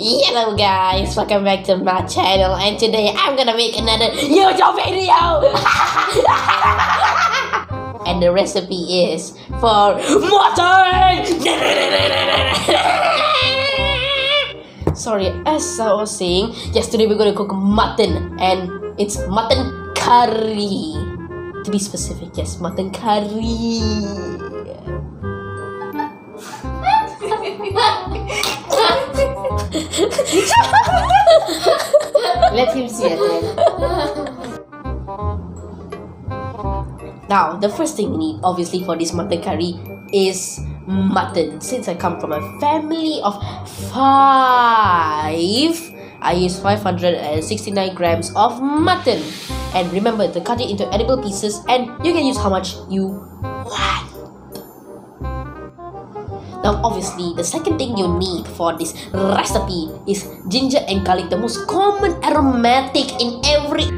Hello guys, welcome back to my channel and today I'm gonna make another YouTube video! and the recipe is for mutton! Sorry, as I was saying, yes today we're gonna cook mutton and it's mutton curry. To be specific, yes, mutton curry. Let him see it then. Now, the first thing we need, obviously, for this mutton curry is mutton. Since I come from a family of five, I use 569 grams of mutton. And remember to cut it into edible pieces, and you can use how much you want. Now, obviously, the second thing you need for this recipe is ginger and garlic, the most common aromatic in every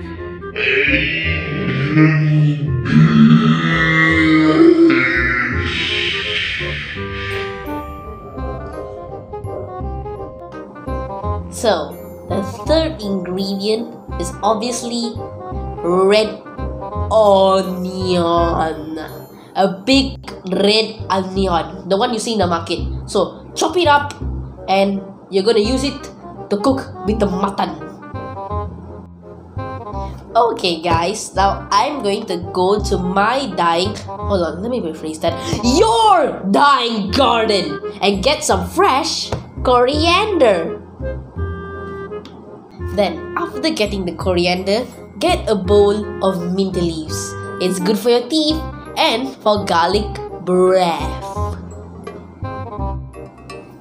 So, the third ingredient is obviously red onion. A big red onion, the one you see in the market. So, chop it up and you're gonna use it to cook with the mutton. Okay, guys, now I'm going to go to my dying. Hold on, let me rephrase that. Your dying garden and get some fresh coriander. Then, after getting the coriander, get a bowl of mint leaves. It's good for your teeth and for garlic breath.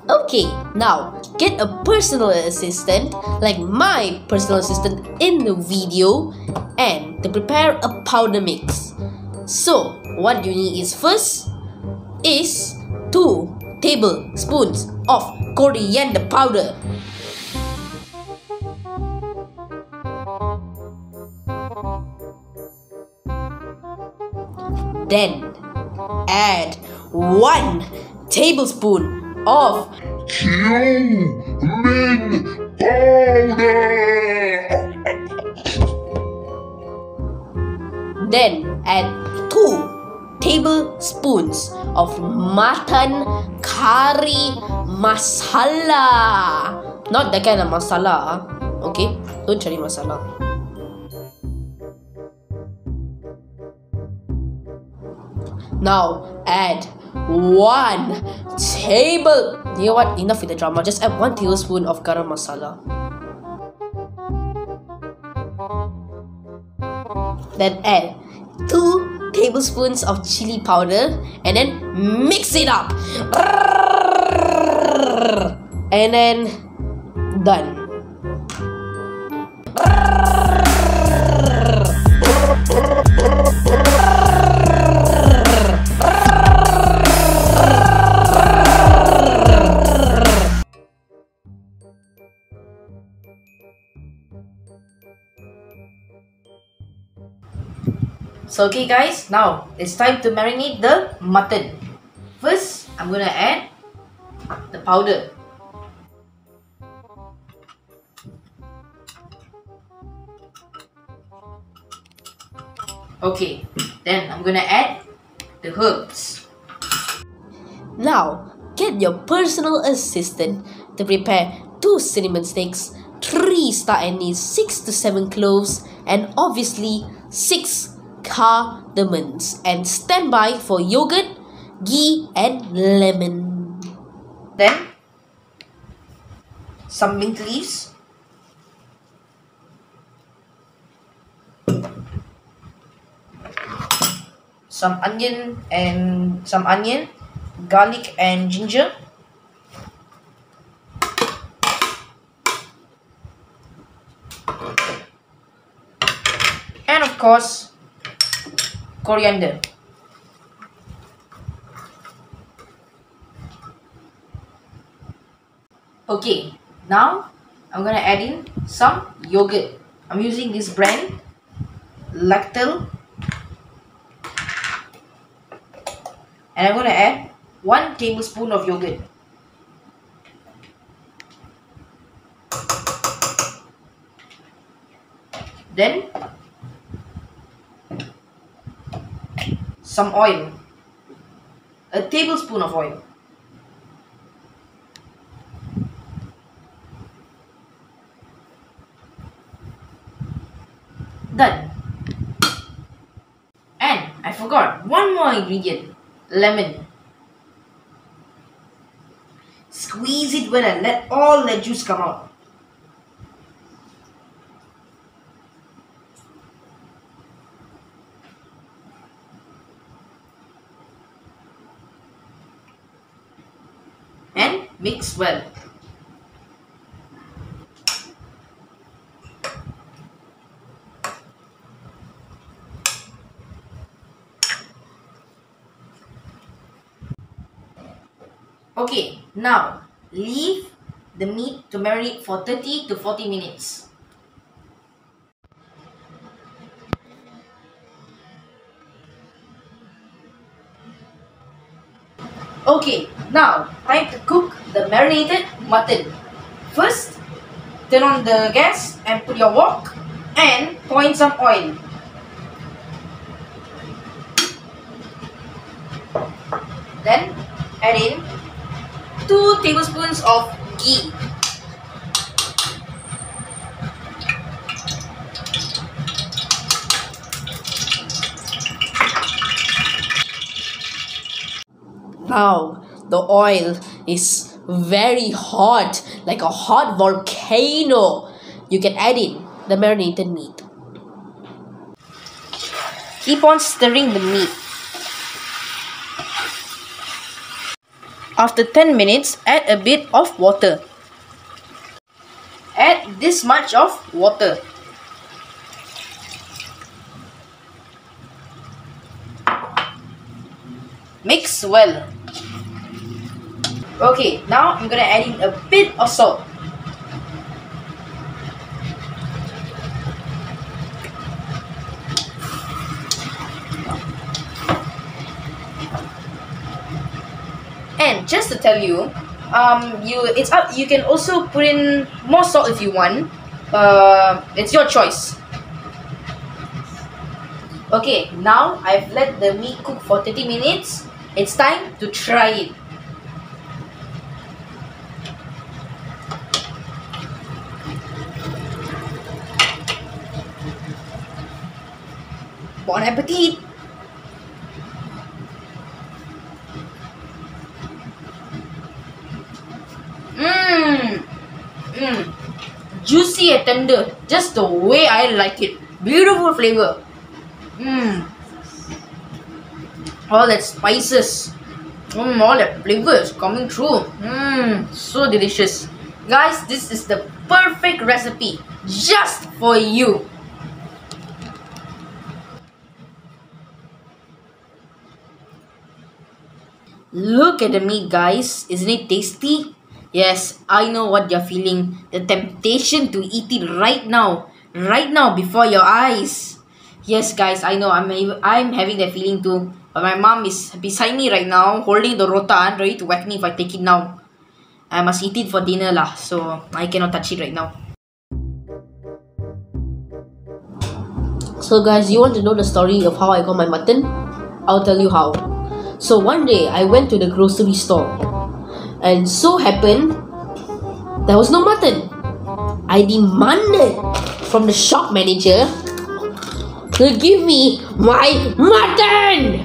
Okay, now get a personal assistant like my personal assistant in the video and to prepare a powder mix. So, what you need is first is 2 tablespoons of coriander powder. Then add 1 tablespoon of Cumin powder. Then add 2 tablespoons of mutton curry masala. Not that kind of masala, okay? Don't cari masala. Now add one table. You know what? Enough with the drama. Just add one tablespoon of garam masala. Then add two tablespoons of chili powder and then mix it up. And then done. So okay guys, now it's time to marinate the mutton. First, I'm gonna add the powder. Okay, then I'm gonna add the herbs. Now, get your personal assistant to prepare 2 cinnamon sticks, 3 star anise, 6 to 7 cloves, and obviously 6 cardamoms. And stand by for yogurt, ghee, and lemon. Then, some mint leaves. Some onion and some onion, garlic and ginger. And of course, coriander. Okay, now I'm gonna add in some yogurt. I'm using this brand Lactel and I'm gonna add 1 tablespoon of yogurt. Then some oil. A tablespoon of oil. Done. And I forgot one more ingredient. Lemon. Squeeze it well and let all the juice come out. Well. Okay, now leave the meat to marinate for 30 to 40 minutes. Okay, now time to cook the marinated mutton. First, turn on the gas and put your wok and pour in some oil. Then add in 2 tablespoons of ghee. Now the oil is very hot, like a hot volcano. You can add in the marinated meat. Keep on stirring the meat. After 10 minutes, add a bit of water. Add this much of water. Mix well. Okay, now I'm gonna add in a bit of salt. And just to tell you, um, you it's up. You can also put in more salt if you want. Uh, it's your choice. Okay, now I've let the meat cook for 30 minutes. It's time to try it. Bon appetit! Mmm! Mmm! Juicy and tender, just the way I like it. Beautiful flavor. Mmm! All that spices. Mmm, all that flavors coming through. Mmm, so delicious. Guys, this is the perfect recipe just for you. Look at the meat, guys. Isn't it tasty? Yes, I know what you're feeling. The temptation to eat it right now. Right now, before your eyes. Yes, guys, I know. I'm, I'm having that feeling too. But my mom is beside me right now, holding the rota, ready to whack me if I take it now. I must eat it for dinner lah, so I cannot touch it right now. So guys, you want to know the story of how I got my mutton? I'll tell you how. So one day I went to the grocery store and so happened there was no mutton. I demanded from the shop manager to give me my mutton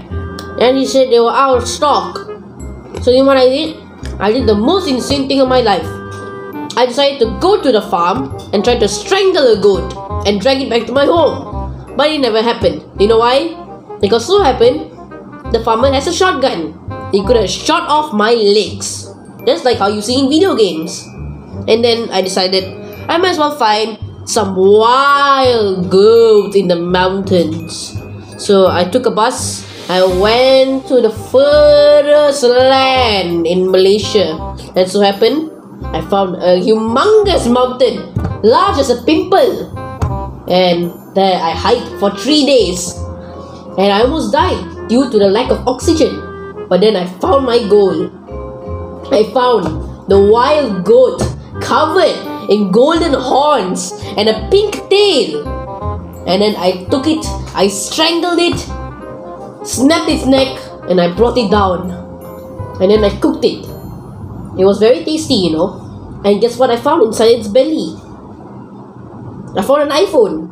and he said they were out of stock. So you know what I did? I did the most insane thing of my life. I decided to go to the farm and try to strangle a goat and drag it back to my home. But it never happened. You know why? Because so happened the farmer has a shotgun. He could have shot off my legs. Just like how you see in video games. And then I decided I might as well find some wild goats in the mountains. So I took a bus. I went to the furthest land in Malaysia. And so happened, I found a humongous mountain, large as a pimple. And there I hiked for three days. And I almost died due to the lack of oxygen. But then I found my goal. I found the wild goat covered in golden horns and a pink tail. and then I took it, I strangled it, snapped its neck, and I brought it down. And then I cooked it. It was very tasty, you know. And guess what I found inside its belly? I found an iPhone.